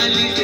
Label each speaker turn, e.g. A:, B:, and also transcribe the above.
A: Malik